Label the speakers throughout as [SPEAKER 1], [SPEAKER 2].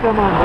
[SPEAKER 1] come on.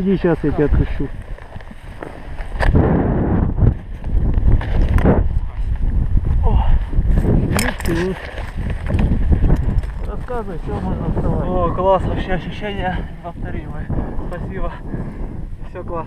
[SPEAKER 1] Подожди, сейчас я тебя отпущу. Ничего. Рассказывай, что можно вставать.
[SPEAKER 2] О, класс, вообще ощущения неповторимые. Спасибо. Все класс.